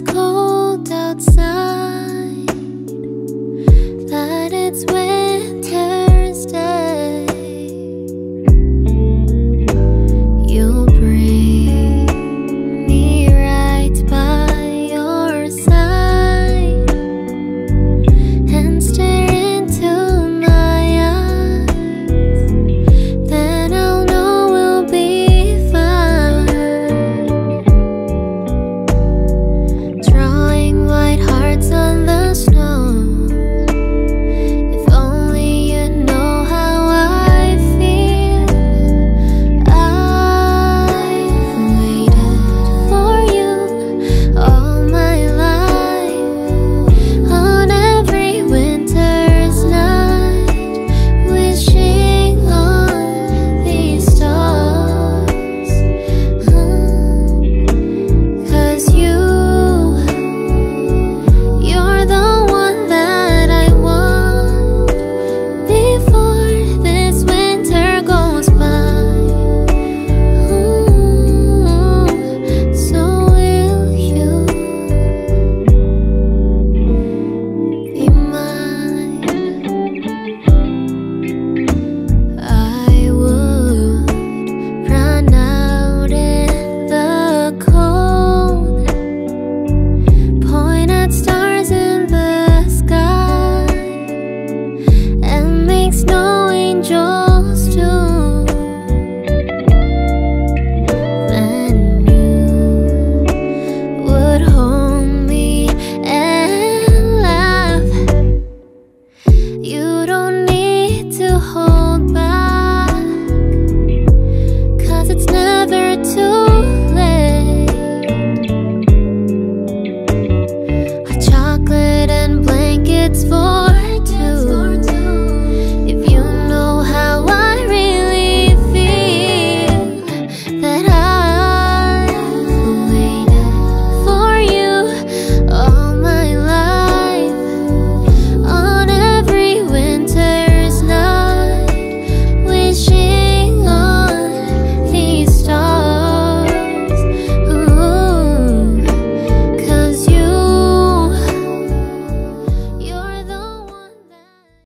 cold outside.